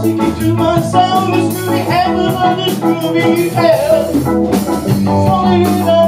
I'm to myself, this groovy heaven on this groovy hell. Falling in love.